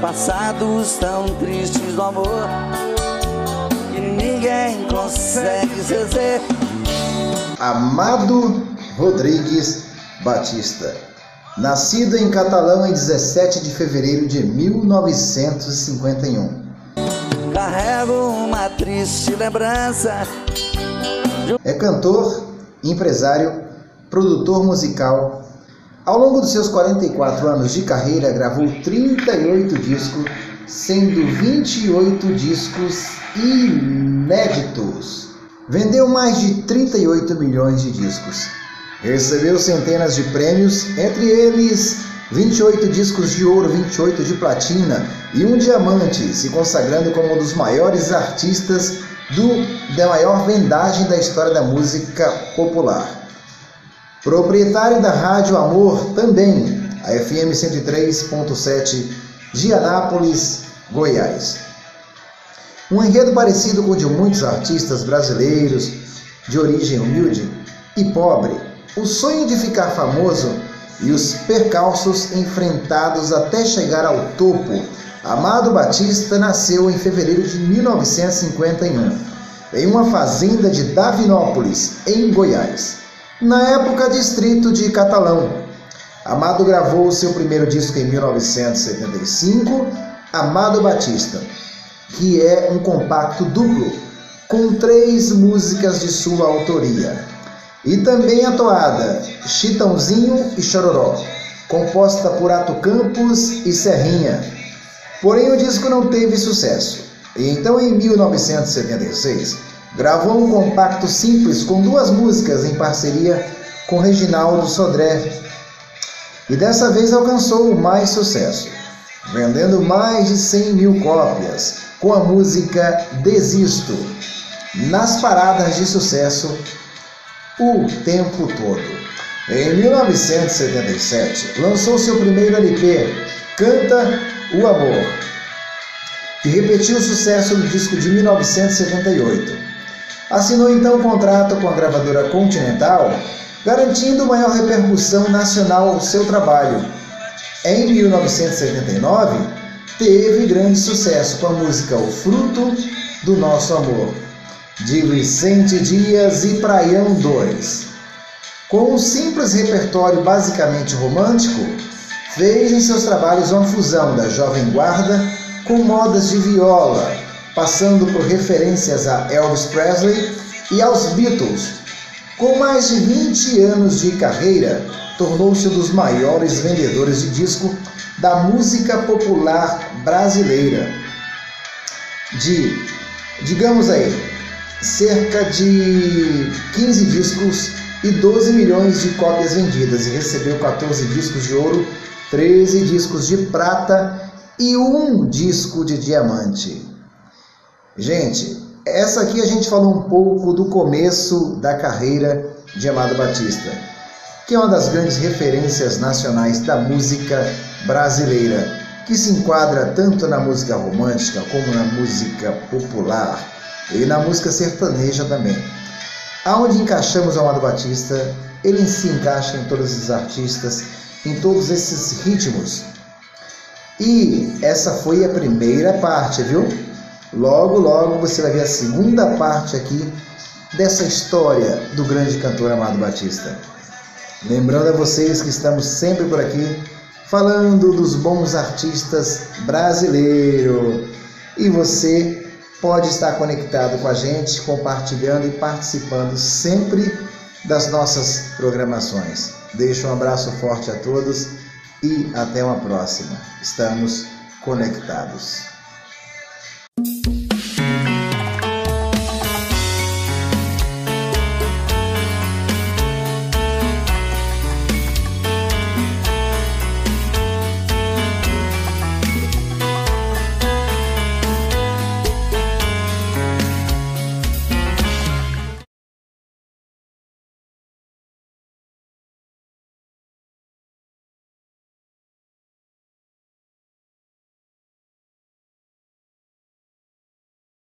passados tão tristes do amor que ninguém consegue dizer. Amado Rodrigues Batista, nascido em Catalão em 17 de fevereiro de 1951. Carrego uma triste lembrança. É cantor, empresário, produtor musical. Ao longo dos seus 44 anos de carreira, gravou 38 discos, sendo 28 discos inéditos. Vendeu mais de 38 milhões de discos. Recebeu centenas de prêmios, entre eles 28 discos de ouro, 28 de platina e um diamante, se consagrando como um dos maiores artistas do, da maior vendagem da história da música popular. Proprietário da Rádio Amor também, a FM 103.7 de Anápolis, Goiás. Um enredo parecido com o de muitos artistas brasileiros de origem humilde e pobre, o sonho de ficar famoso e os percalços enfrentados até chegar ao topo. Amado Batista nasceu em fevereiro de 1951, em uma fazenda de Davinópolis, em Goiás, na época distrito de Catalão. Amado gravou seu primeiro disco em 1975, Amado Batista, que é um compacto duplo com três músicas de sua autoria. E também a toada Chitãozinho e Chororó, composta por Ato Campos e Serrinha. Porém, o disco não teve sucesso. Então, em 1976, gravou um compacto simples com duas músicas em parceria com Reginaldo Sodré. E dessa vez alcançou mais sucesso, vendendo mais de 100 mil cópias, com a música Desisto, nas paradas de sucesso o tempo todo. Em 1977, lançou seu primeiro LP, Canta o Amor, que repetiu o sucesso do disco de 1978. Assinou então um contrato com a gravadora Continental, garantindo maior repercussão nacional ao seu trabalho. Em 1979, teve grande sucesso com a música O Fruto do Nosso Amor de Vicente Dias e Praião 2. Com um simples repertório basicamente romântico, fez em seus trabalhos uma fusão da jovem guarda com modas de viola, passando por referências a Elvis Presley e aos Beatles. Com mais de 20 anos de carreira, tornou-se um dos maiores vendedores de disco da música popular brasileira. De, digamos aí, cerca de 15 discos e 12 milhões de cópias vendidas e recebeu 14 discos de ouro, 13 discos de prata e um disco de diamante. Gente, essa aqui a gente falou um pouco do começo da carreira de Amado Batista, que é uma das grandes referências nacionais da música brasileira, que se enquadra tanto na música romântica como na música popular e na música sertaneja também. Aonde encaixamos Amado Batista, ele se encaixa em todos esses artistas, em todos esses ritmos. E essa foi a primeira parte, viu? Logo, logo você vai ver a segunda parte aqui dessa história do grande cantor Amado Batista. Lembrando a vocês que estamos sempre por aqui falando dos bons artistas brasileiros. E você pode estar conectado com a gente, compartilhando e participando sempre das nossas programações. Deixo um abraço forte a todos e até uma próxima. Estamos conectados.